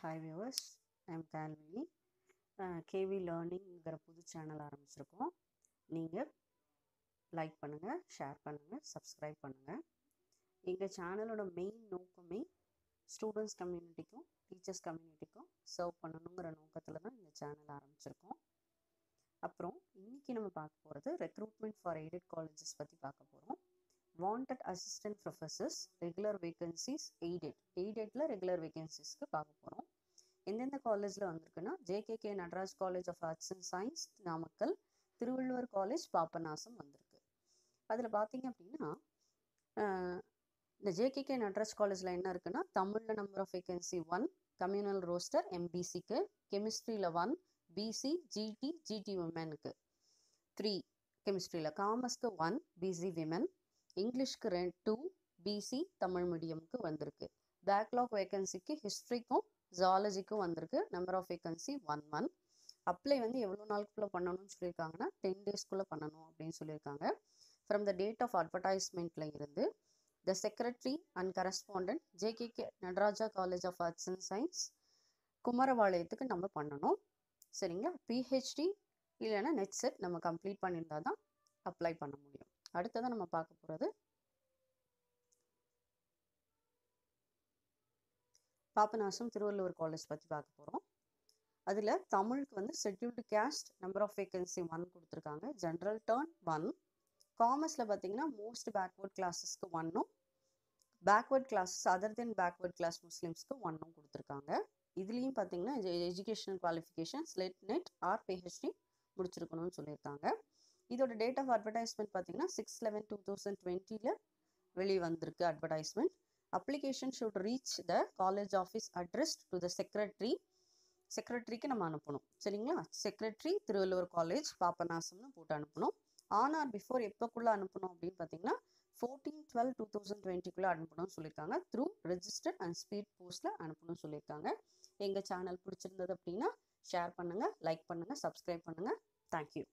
Hi viewers I'm Kalvini KV லேர்னிங்கிற புது channel ஆரம்பிச்சிருக்கோம். நீங்கள் லைக் பண்ணுங்கள் ஷேர் பண்ணுங்கள் சப்ஸ்கிரைப் பண்ணுங்கள் எங்கள் சேனலோட மெயின் நோக்கமே ஸ்டூடெண்ட்ஸ் கம்யூனிட்டிக்கும் டீச்சர்ஸ் கம்யூனிட்டிக்கும் சர்வ் பண்ணணுங்கிற நோக்கத்தில் தான் இந்த சேனல் ஆரம்பிச்சிருக்கோம். அப்புறம் இன்றைக்கி நம்ம பார்க்க போகிறது ரெக்ரூட்மெண்ட் ஃபார் எய்டட் காலேஜஸ் பற்றி பார்க்க போகிறோம் wanted assistant professors regular vacancies aided எய்டட்டில் regular வேகன்சிஸ்க்கு பார்க்க போகிறோம் எந்தெந்த காலேஜில் வந்திருக்குன்னா JKK Nataraj college of arts and science Namakkal Thiruvalluvar college Papanasam வந்திருக்கு. அதில் பார்த்தீங்க அப்படின்னா இந்த ஜேகேகே நடராஜ் காலேஜில் என்ன இருக்குன்னா தமிழில் number of vacancy one communal roster எம்பிசிக்கு கெமிஸ்ட்ரியில் ஒன் பிசி ஜிடி ஜிடி உமனுக்கு த்ரீ கெமிஸ்ட்ரியில் காமர்ஸ்க்கு ஒன் பிசி விமன் இங்கிலீஷ்க்கு ரெண்டு டூ பிசி தமிழ் மீடியமுக்கு வந்திருக்கு. பேக்லாக் வேகன்சிக்கு ஹிஸ்ட்ரிக்கும் ஜாலஜிக்கும் வந்திருக்கு. Number of vacancy one month apply வந்து எவ்வளோ நாளுக்குள்ளே பண்ணணும்னு சொல்லியிருக்காங்கன்னா டென் டேஸ்க்குள்ளே பண்ணணும் அப்படின்னு சொல்லியிருக்காங்க. ஃப்ரம் த டேட் ஆஃப் அட்வர்டைஸ்மெண்ட்டில் இருந்து the secretary and correspondent JKK Nataraja college of arts and science குமரபாளையத்துக்கு நம்ம பண்ணணும். சரிங்களா? பிஹெச்டி இல்லைன்னா நெட் செட் நம்ம கம்ப்ளீட் பண்ணியிருந்தால் தான் அப்ளை பண்ண முடியும். அடுத்ததான் நம்ம பார்க்க போகிறது பாபநாசம் திருவள்ளுவர் காலேஜ் பற்றி பார்க்க போகிறோம் அதில் தமிழுக்கு வந்து scheduled caste number of vacancy one கொடுத்துருக்காங்க. ஜென்ரல் டேர்ன் ஒன் காமர்ஸில் பார்த்தீங்கன்னா மோஸ்ட் பேக்வேர்ட் கிளாஸஸ்க்கு ஒன்னும் backward classes other than backward class முஸ்லீம்ஸ்க்கு ஒன்னும் கொடுத்துருக்காங்க. இதுலேயும் பார்த்தீங்கன்னா educational qualification SLET NET or PhD முடிச்சிருக்கணும்னு சொல்லியிருக்காங்க. இதோட டேட் ஆஃப் அட்வர்டைஸ்மெண்ட் பார்த்தீங்கன்னா சிக்ஸ் லெவன் டூ தௌசண்ட் டுவெண்ட்டியில் வெளியே வந்திருக்கு advertisement application should reach the college office address to the secretary செக்ரட்டரிக்கு நம்ம அனுப்பணும். சரிங்களா? செக்ரட்டரி திருவள்ளுவர் காலேஜ் பாப்பநாசம்னு போட்டு அனுப்பணும். ஆன் ஆர் பிஃபோர் எப்போக்குள்ளே அனுப்பணும் அப்படின்னு பார்த்தீங்கன்னா ஃபோர்டீன் டுவெல் டூ தௌசண்ட் டுவெண்ட்டிக்குள்ளே அனுப்பணும்னு சொல்லியிருக்காங்க. த்ரூ ரெஜிஸ்டர்ட் அண்ட் ஸ்பீட் போஸ்ட்டில் அனுப்பணும்னு சொல்லியிருக்காங்க. எங்கள் சேனல் பிடிச்சிருந்தது அப்படின்னா ஷேர் பண்ணுங்கள் லைக் பண்ணுங்கள் சப்ஸ்கிரைப் பண்ணுங்கள் தேங்க்யூ